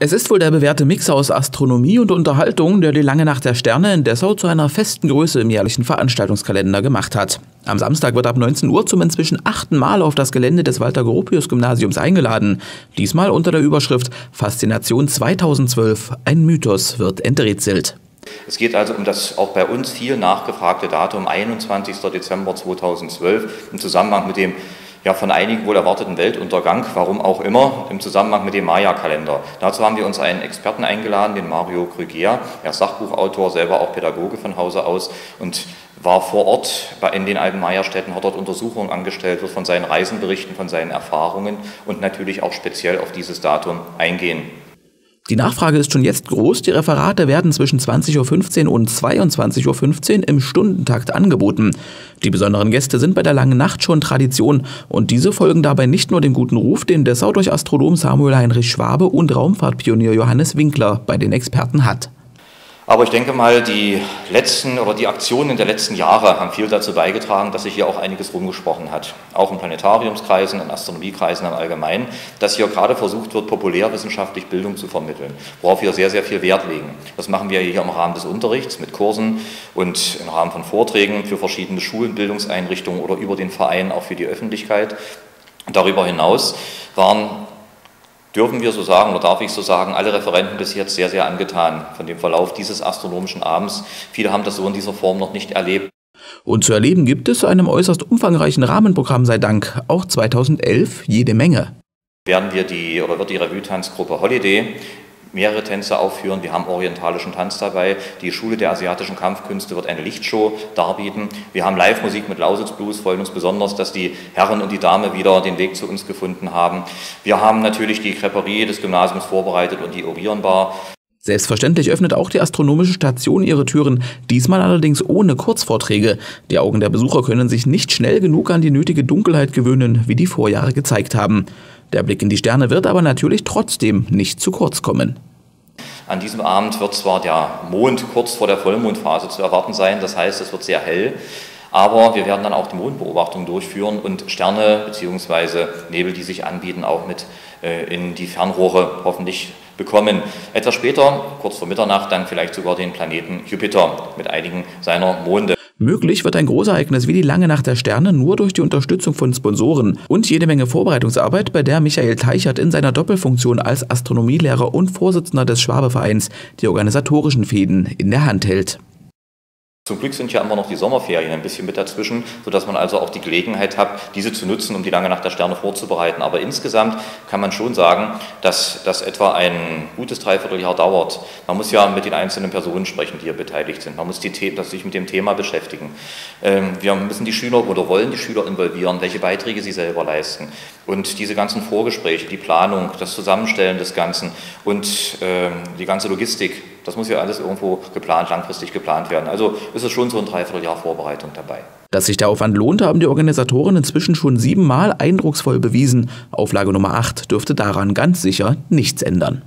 Es ist wohl der bewährte Mix aus Astronomie und Unterhaltung, der die Lange Nacht der Sterne in Dessau zu einer festen Größe im jährlichen Veranstaltungskalender gemacht hat. Am Samstag wird ab 19 Uhr zum inzwischen achten Mal auf das Gelände des Walter-Gropius-Gymnasiums eingeladen. Diesmal unter der Überschrift Faszination 2012. Ein Mythos wird enträtselt. Es geht also um das auch bei uns viel nachgefragte Datum 21. Dezember 2012 im Zusammenhang mit dem ja, von einigen wohl erwarteten Weltuntergang, warum auch immer, im Zusammenhang mit dem Maya-Kalender. Dazu haben wir uns einen Experten eingeladen, den Mario Krüger. Er ist Sachbuchautor, selber auch Pädagoge von Hause aus und war vor Ort in den alten Maya-Städten, hat dort Untersuchungen angestellt, wird von seinen Reisen berichten, von seinen Erfahrungen und natürlich auch speziell auf dieses Datum eingehen. Die Nachfrage ist schon jetzt groß. Die Referate werden zwischen 20.15 Uhr und 22.15 Uhr im Stundentakt angeboten. Die besonderen Gäste sind bei der langen Nacht schon Tradition und diese folgen dabei nicht nur dem guten Ruf, den Dessau durch Astronom Samuel Heinrich Schwabe und Raumfahrtpionier Johannes Winkler bei den Experten hat. Aber ich denke mal, die letzten oder die Aktionen der letzten Jahre haben viel dazu beigetragen, dass sich hier auch einiges rumgesprochen hat. Auch in Planetariumskreisen, in Astronomiekreisen im Allgemeinen, dass hier gerade versucht wird, populärwissenschaftlich Bildung zu vermitteln, worauf wir sehr, sehr viel Wert legen. Das machen wir hier im Rahmen des Unterrichts mit Kursen und im Rahmen von Vorträgen für verschiedene Schulen, Bildungseinrichtungen oder über den Verein auch für die Öffentlichkeit. Darüber hinaus waren dürfen wir so sagen oder darf ich so sagen, alle Referenten bis jetzt sehr, sehr angetan von dem Verlauf dieses astronomischen Abends. Viele haben das so in dieser Form noch nicht erlebt. Und zu erleben gibt es einem äußerst umfangreichen Rahmenprogramm sei Dank, auch 2011 jede Menge. Werden wir die oder wird die Revue-Tanzgruppe Holiday mehrere Tänze aufführen. Wir haben orientalischen Tanz dabei. Die Schule der asiatischen Kampfkünste wird eine Lichtshow darbieten. Wir haben Live-Musik mit Lausitz Blues. Freuen uns besonders, dass die Herren und die Dame wieder den Weg zu uns gefunden haben. Wir haben natürlich die Creperie des Gymnasiums vorbereitet und die Orionbar. Selbstverständlich öffnet auch die astronomische Station ihre Türen, diesmal allerdings ohne Kurzvorträge. Die Augen der Besucher können sich nicht schnell genug an die nötige Dunkelheit gewöhnen, wie die Vorjahre gezeigt haben. Der Blick in die Sterne wird aber natürlich trotzdem nicht zu kurz kommen. An diesem Abend wird zwar der Mond kurz vor der Vollmondphase zu erwarten sein, das heißt, es wird sehr hell, aber wir werden dann auch die Mondbeobachtung durchführen und Sterne bzw. Nebel, die sich anbieten, auch mit äh, in die Fernrohre hoffentlich bekommen. Etwas später, kurz vor Mitternacht, dann vielleicht sogar den Planeten Jupiter mit einigen seiner Monde. Möglich wird ein Großereignis wie die Lange Nacht der Sterne nur durch die Unterstützung von Sponsoren und jede Menge Vorbereitungsarbeit, bei der Michael Teichert in seiner Doppelfunktion als Astronomielehrer und Vorsitzender des Schwabevereins die organisatorischen Fäden in der Hand hält. Zum Glück sind ja immer noch die Sommerferien ein bisschen mit dazwischen, sodass man also auch die Gelegenheit hat, diese zu nutzen, um die lange Nacht der Sterne vorzubereiten. Aber insgesamt kann man schon sagen, dass das etwa ein gutes Dreivierteljahr dauert. Man muss ja mit den einzelnen Personen sprechen, die hier beteiligt sind. Man muss die, sich mit dem Thema beschäftigen. Ähm, wir müssen die Schüler oder wollen die Schüler involvieren, welche Beiträge sie selber leisten. Und diese ganzen Vorgespräche, die Planung, das Zusammenstellen des Ganzen und ähm, die ganze Logistik, das muss ja alles irgendwo geplant, langfristig geplant werden. Also ist es schon so ein Dreivierteljahr Vorbereitung dabei. Dass sich der Aufwand lohnt, haben die Organisatoren inzwischen schon siebenmal eindrucksvoll bewiesen. Auflage Nummer 8 dürfte daran ganz sicher nichts ändern.